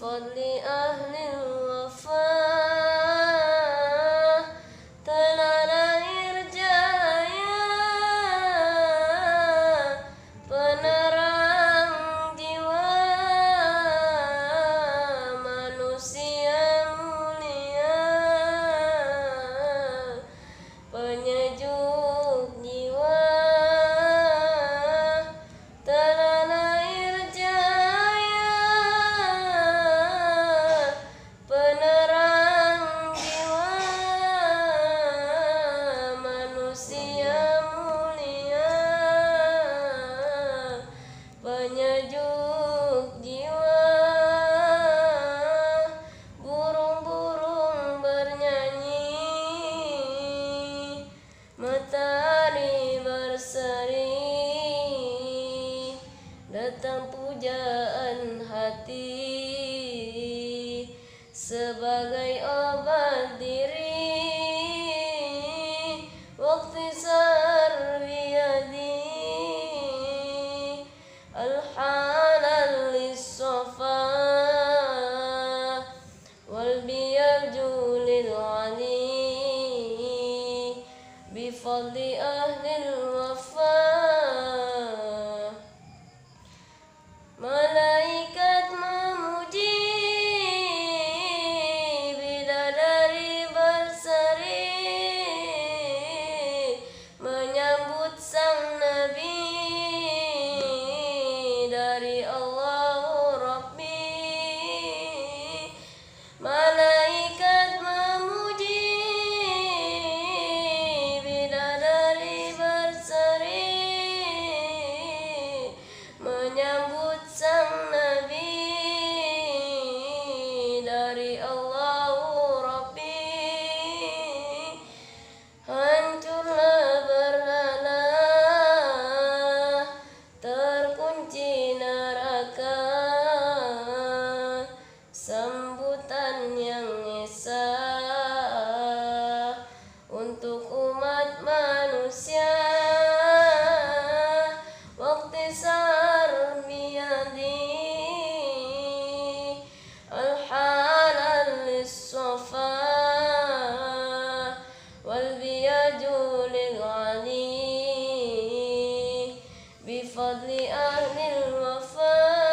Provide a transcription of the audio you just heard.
فضل أهل hati sebagai obat diri. Waktu serbiadi alhalal lisofa wal biyarju lil bifadli ahli wafa. فضل أهل الوفاء.